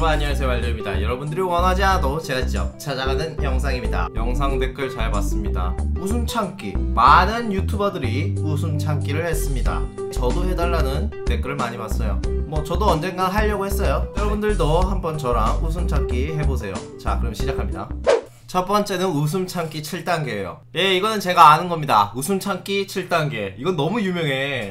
여러분 안녕하세요. 완료입니다. 여러분들이 원하지 않아도 제가 직접 찾아가는 영상입니다. 영상 댓글 잘 봤습니다. 웃음 참기. 많은 유튜버들이 웃음 참기를 했습니다. 저도 해달라는 댓글을 많이 봤어요. 뭐 저도 언젠간 하려고 했어요. 여러분들도 한번 저랑 웃음 참기 해보세요. 자 그럼 시작합니다. 첫 번째는 웃음 참기 7단계예요. 예 이거는 제가 아는 겁니다. 웃음 참기 7단계. 이건 너무 유명해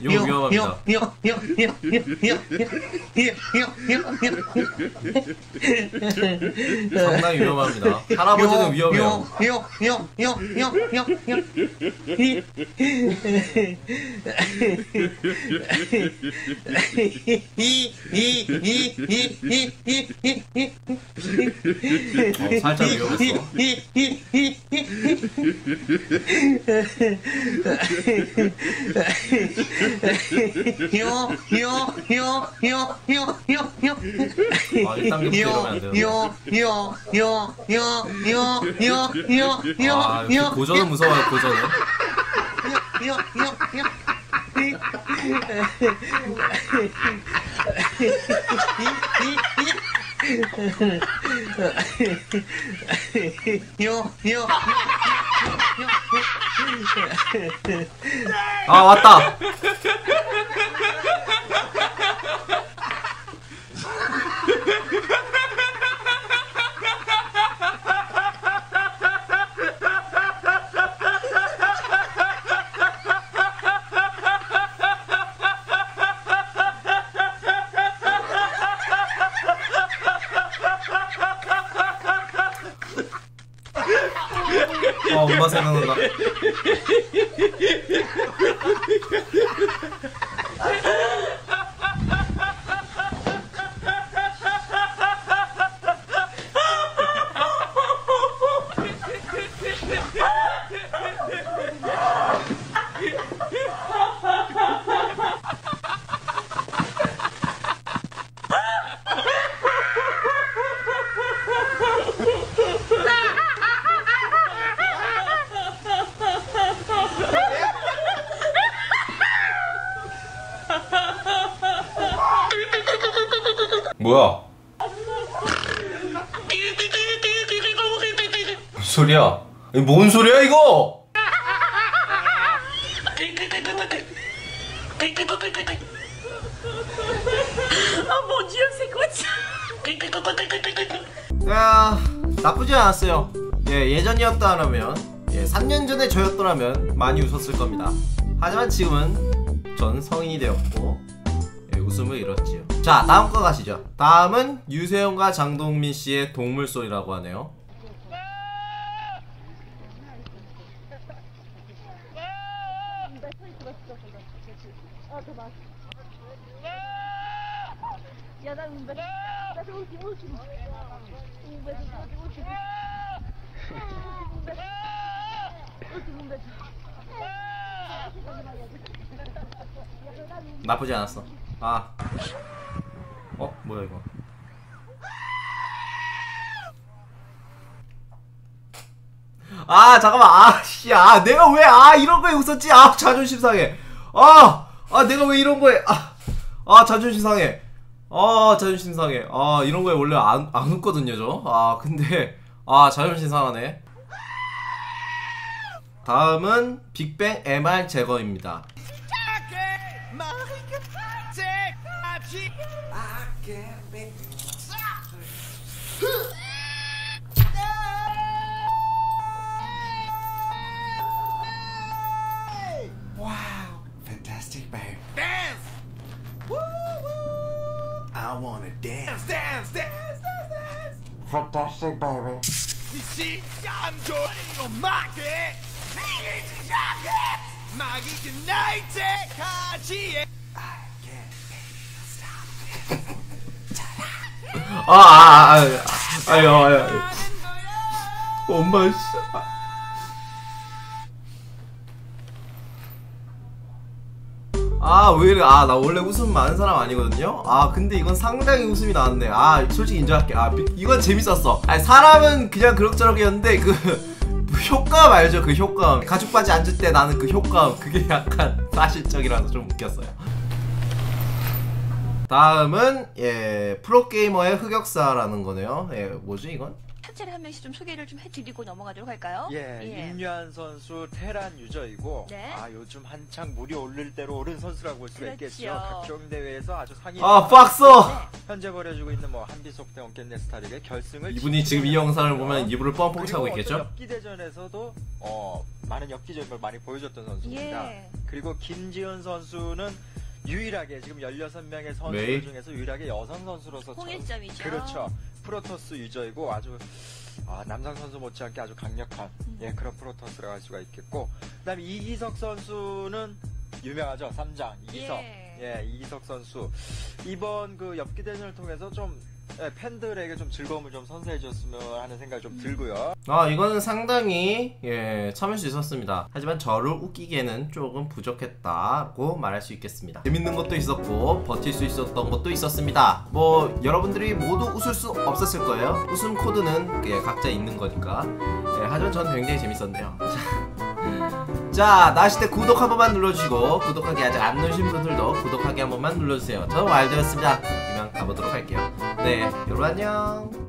위험합니다. 상당히 위험합니다. 할아버지는 위험해요. 어, 살짝 위험했어. 아, 1단계부터 이러면 안 되는데. 아, 역시 고전은 무서워요, 고전은. 아, 왔다! 아, 엄마 생각난다. 뭐야? 무슨 소리야? 이거 뭔 소리야 이거? Oh mon dieu, c'est quoi ça 야 나쁘지 않았어요. 예 예전이었다라면 예 3년 전에 저였더라면 많이 웃었을 겁니다. 하지만 지금은 전 성인이 되었고 예, 웃음을 잃었지요. 자 다음 거 가시죠. 다음은 유세윤과 장동민 씨의 동물 소리라고 하네요. 나쁘지 않았어. 아. 어? 뭐야 이거? 아 잠깐만. 아씨 아 내가 왜 아 이런 거에 웃었지? 아 자존심 상해. 아아 내가 왜 이런 거에 아, 아 자존심 상해. 아 자존심 상해. 아 이런 거에 원래 안, 안 웃거든요 저아 근데 아 자존심 상하네. 다음은 빅뱅 MR 제거입니다 Fantastic, babe. Dance! Woo, woo! I wanna dance. Dance, dance, dance, dance, Fantastic, baby. 지시 얌전히 음악에 미리 시작해 아, 아, 아, 아, 아유, 아유, 아유. 엄마, 씨. 아, 왜 이래. 아, 나 원래 웃음 많은 사람 아니거든요? 아, 근데 이건 상당히 웃음이 나왔네. 아, 솔직히 인정할게. 아, 미- 이건 재밌었어. 아니, 사람은 그냥 그럭저럭이었는데, 그, 효과음 알죠? 그 효과음. 가죽바지 앉을 때 나는 그 효과음. 그게 약간 사실적이라서 좀 웃겼어요. 다음은, 예, 프로게이머의 흑역사라는 거네요. 예, 뭐지, 이건? 차례 한 명씩 좀 소개를 좀 해드리고 넘어가도록 할까요? 예, 임유한 선수 테란 유저이고 네. 아 요즘 한창 물이 오를 대로 오른 선수라고 볼 수가. 있겠죠. 각종 대회에서 아주 상위 아, 빡서! 현재 벌여주고 있는 뭐 한비속 대 원캔 스타리그의 결승을 이분이 지금 이 영상을 보면 이불을 뻥뻥 차고 있겠죠? 엽기 대전에서도 어 많은 걸 많이 보여줬던 선수입니다. 예. 그리고 김지은 선수는 유일하게 지금 16명의 선수들 메이? 중에서 유일하게 여성 선수로서 홍일점이죠. 그렇죠. 프로토스 유저이고 아주 아, 남성 선수 못지않게 아주 강력한 음. 예 그런 프로토스라고 할 수가 있겠고 그다음에 이기석 선수는 유명하죠. 쌈장 이기석. 예. 예, 이기석 선수 이번 그 엽기 대전을 통해서 좀 예, 팬들에게 좀 즐거움을 좀 선사해 줬으면 하는 생각이 좀 들고요. 아 이거는 상당히 예 참을 수 있었습니다. 하지만 저를 웃기기에는 조금 부족했다고 말할 수 있겠습니다. 재밌는 것도 있었고 버틸 수 있었던 것도 있었습니다. 뭐 여러분들이 모두 웃을 수 없었을 거예요. 웃음 코드는 예, 각자 있는 거니까. 예, 하지만 저는 굉장히 재밌었네요. 자 나시대 구독 한 번만 눌러주시고 구독하기 아직 안 누르신 분들도 구독하기 한 번만 눌러주세요. 저는 와일드였습니다. 이만 가보도록 할게요 네 여러분 안녕